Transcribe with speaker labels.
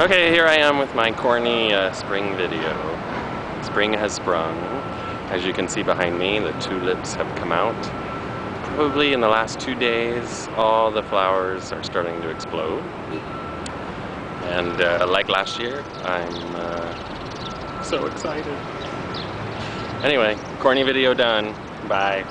Speaker 1: Okay, here I am with my corny uh, spring video. Spring has sprung. As you can see behind me, the tulips have come out. Probably in the last two days, all the flowers are starting to explode. And uh, like last year, I'm uh, so excited. Anyway, corny video done. Bye.